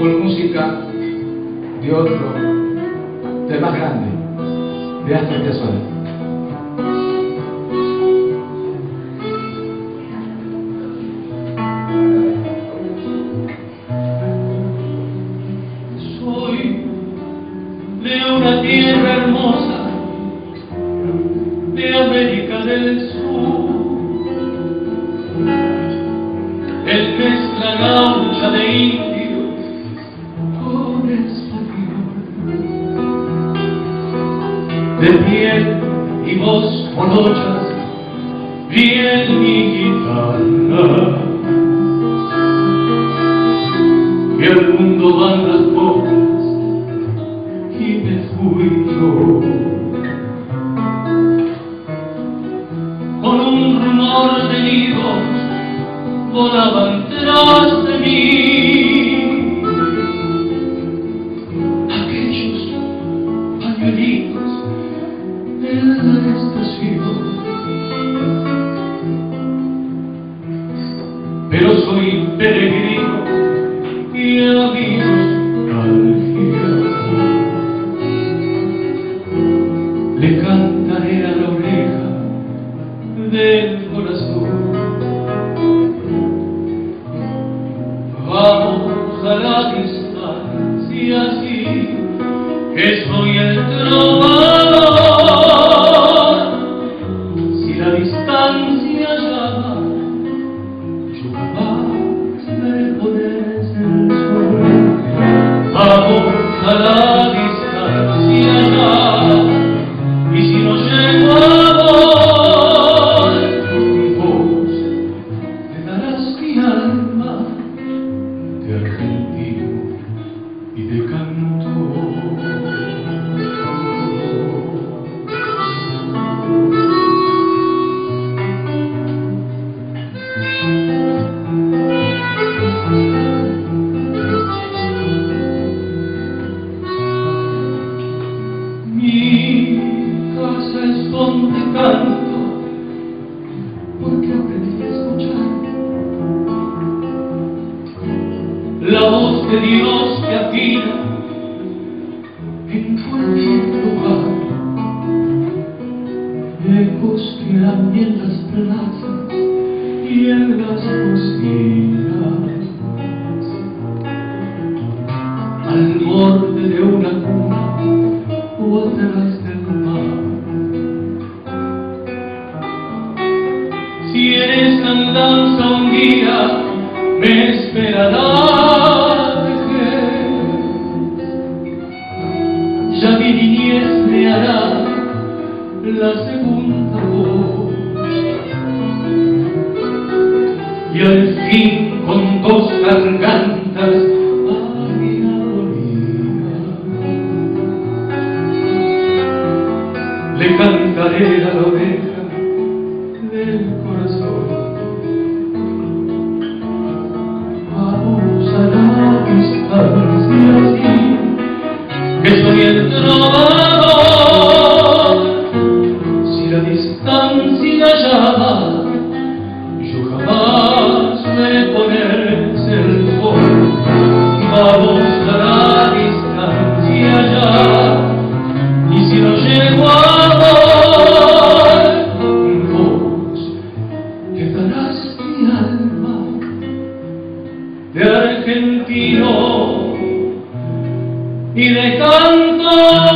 con música de otro, de más grande, de Astor Piazzolla. Soy de una tierra hermosa, de América del Sur. De piel y voz molochas, bien mi guitarra. Y al mundo van las pocas y me fui yo. Con un rumor de nidos volaban tras de mí. Pero soy peregrino y amigos Le cantaré a la oreja del corazón. Vamos a la distancia, sí, que la voz de Dios que afina en cualquier lugar. Ecos que en las plazas y en las cocinas. Al borde de una cuna o atrás del mar. Si eres andanza un día, me esperará Ya mi niñez me hará la segunda voz. Y al fin con dos gargantas a mi le cantaré a la oreja y de canto.